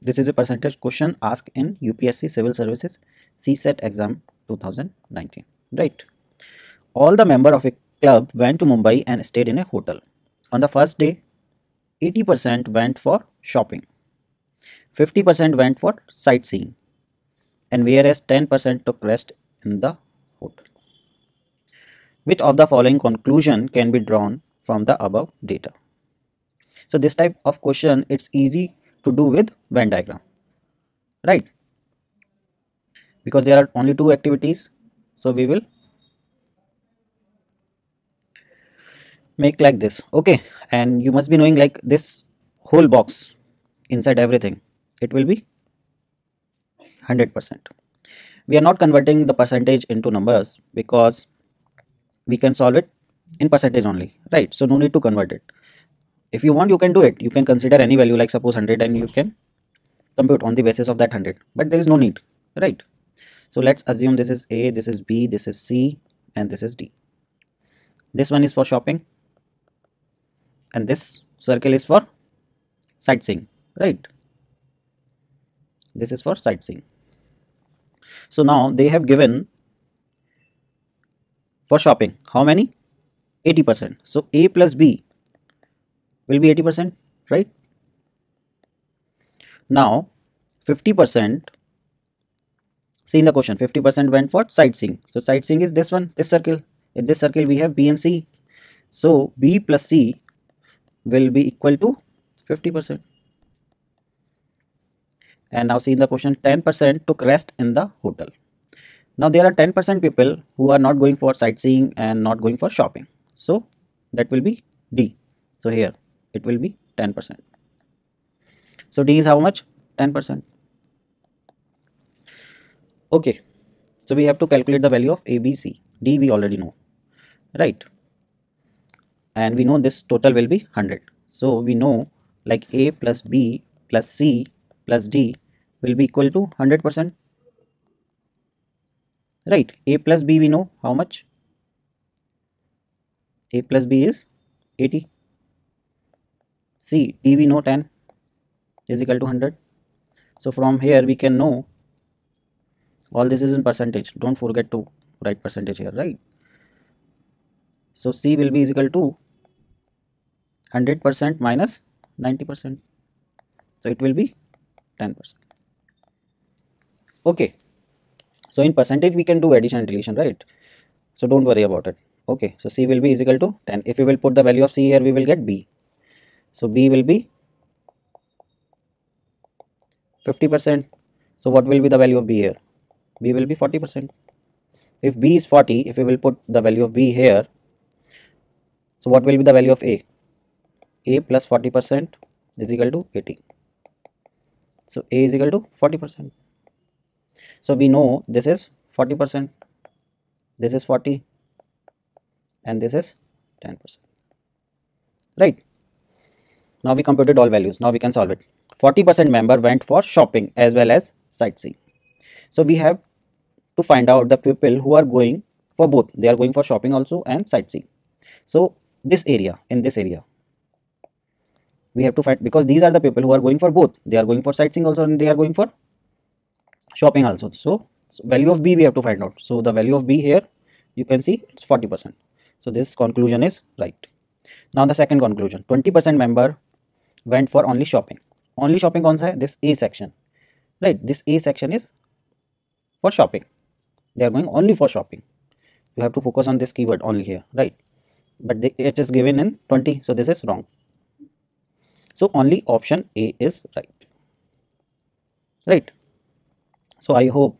This is a percentage question asked in UPSC Civil Services CSAT exam 2019. Right. All the member of a club went to Mumbai and stayed in a hotel. On the first day, 80% went for shopping, 50% went for sightseeing, and whereas 10% took rest in the hotel. Which of the following conclusion can be drawn from the above data? So this type of question, it's easy to do with Venn diagram, right? Because there are only two activities, so we will make like this, okay? And you must be knowing like this whole box inside everything, it will be 100%. We are not converting the percentage into numbers because we can solve it in percentage only, right? So no need to convert it if you want you can do it. You can consider any value like suppose 100 and you can compute on the basis of that 100 but there is no need right? So let's assume this is a this is b this is c and this is d. This one is for shopping and this circle is for sightseeing right? This is for sightseeing. So now they have given for shopping how many? 80 percent. So a plus b will be 80%, right? Now, 50%, see in the question, 50% went for sightseeing. So, sightseeing is this one, this circle. In this circle, we have B and C. So, B plus C will be equal to 50%. And now see in the question, 10% took rest in the hotel. Now, there are 10% people who are not going for sightseeing and not going for shopping. So, that will be D. So, here it will be 10%. So D is how much? 10%. Okay. So we have to calculate the value of A, B, C. D we already know, right? And we know this total will be 100. So we know like A plus B plus C plus D will be equal to 100%. Right. A plus B we know how much? A plus B is 80 see d we know 10 is equal to 100 so from here we can know all this is in percentage. Don't forget to write percentage here right? So c will be is equal to 100 percent minus 90 percent. So it will be 10 percent. Okay. So in percentage we can do addition and deletion right? So don't worry about it. Okay. So c will be is equal to 10 if we will put the value of c here we will get b so B will be 50%. So what will be the value of B here? B will be 40%. If B is 40, if we will put the value of B here, so what will be the value of A? A plus 40% is equal to 80. So A is equal to 40%. So we know this is 40%, this is 40 and this is 10%, right? Now we computed all values. Now we can solve it. 40% member went for shopping as well as sightseeing. So we have to find out the people who are going for both. They are going for shopping also and sightseeing. So this area, in this area, we have to find because these are the people who are going for both. They are going for sightseeing also and they are going for shopping also. So, so value of B we have to find out. So the value of B here, you can see it's 40%. So this conclusion is right. Now the second conclusion, 20% member went for only shopping only shopping कौन सा है this A section right this A section is for shopping they are going only for shopping you have to focus on this keyword only here right but they, it is given in 20 so this is wrong so only option A is right right so I hope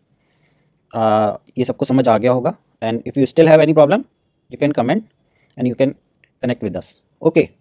uh, ये सबको समझ आ गया होगा and if you still have any problem you can comment and you can connect with us okay